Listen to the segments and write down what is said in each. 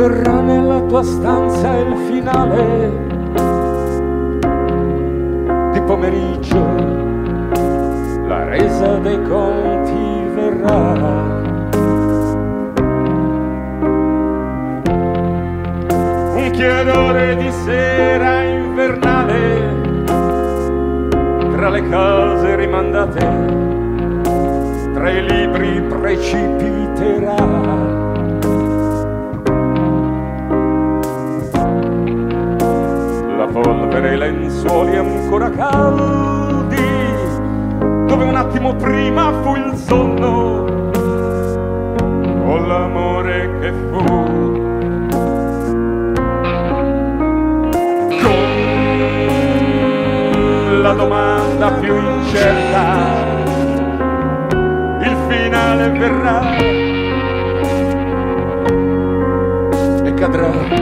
verrà nella tua stanza il finale di pomeriggio, la resa dei conti verrà. Un chiarore di sera invernale tra le cose rimandate, tra i libri precipiterà. Polvere i lenzuoli ancora caldi, dove un attimo prima fu il sonno, o l'amore che fu. Con la domanda più incerta, il finale verrà e cadrà.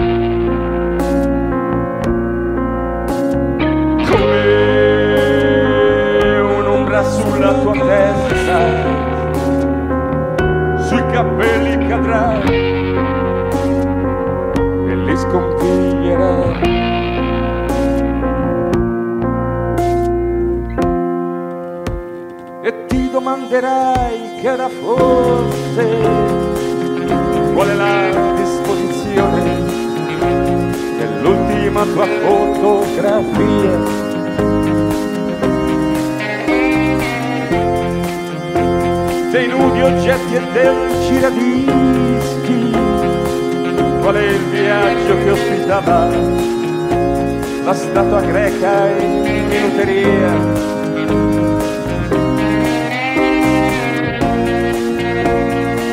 Sui capelli cadrà e li scompiglierà. E ti domanderai che era forse qual è la disposizione dell'ultima tua fotografia dei nudi oggetti e del giradischi. Qual è il viaggio che ospitava la statua greca in minuteria?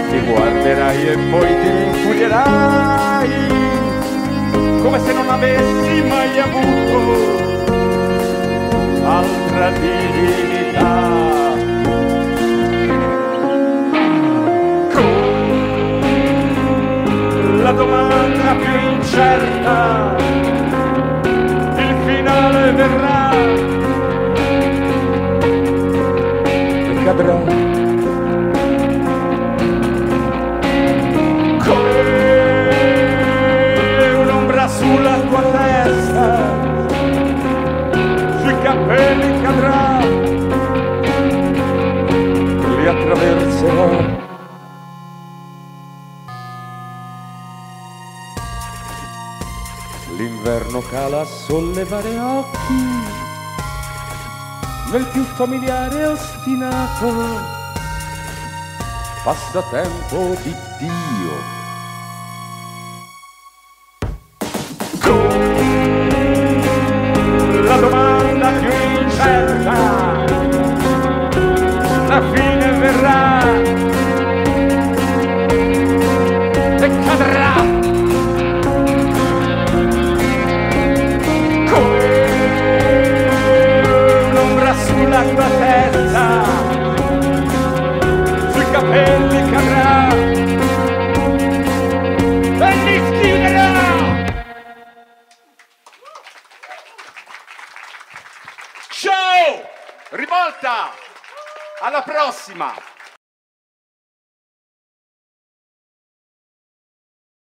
Ti guarderai e poi ti infurierai come se non avessi mai avuto altra divinità. Più incerta, il finale verrà e cadrà. Come un'ombra sulla tua testa, sui capelli cadrà, li attraverserà. L'inverno cala a sollevare occhi nel più familiare ostinato passatempo di Dio. Con la domanda più incerta, la fine verrà Rivolta! Alla prossima!